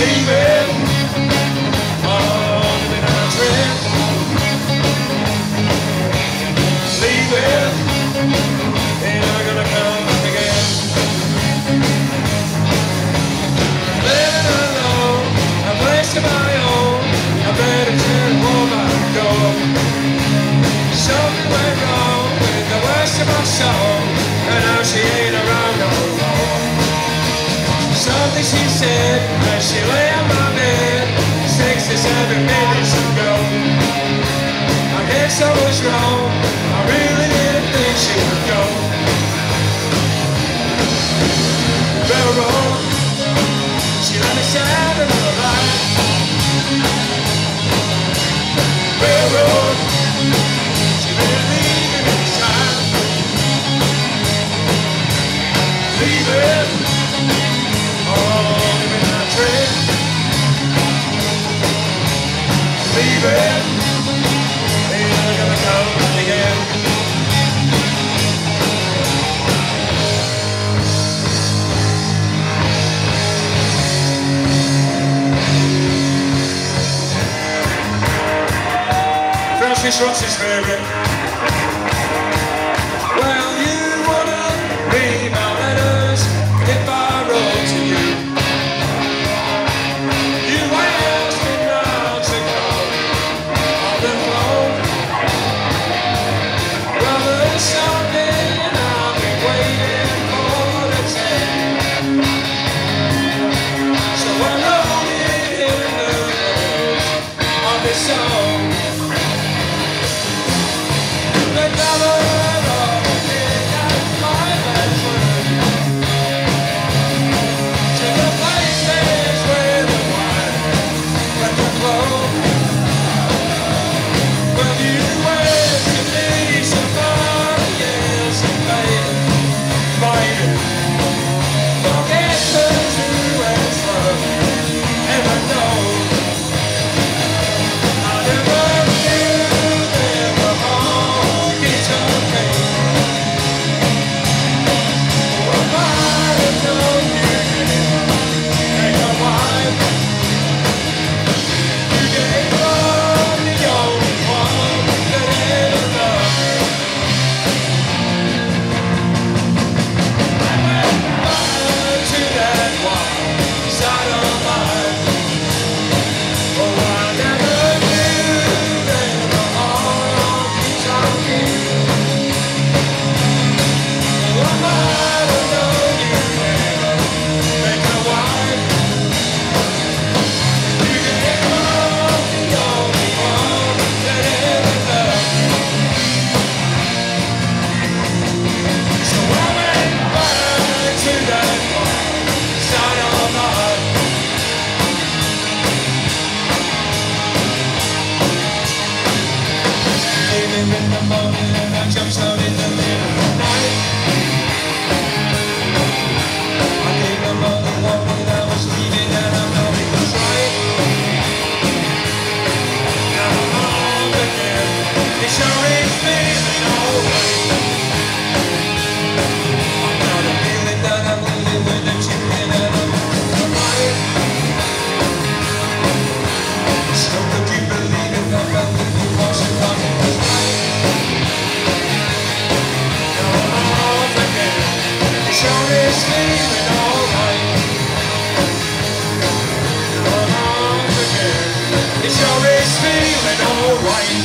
leaving. she said as she lay on my bed six or seven minutes ago. I guess I was wrong. I really didn't think she would go. Railroad, she let me shine the light. Railroad, she better leave it inside. Leave it. gonna come again. Francis Rossi's favourite. Well, in the morning and I jump out in the morning. right.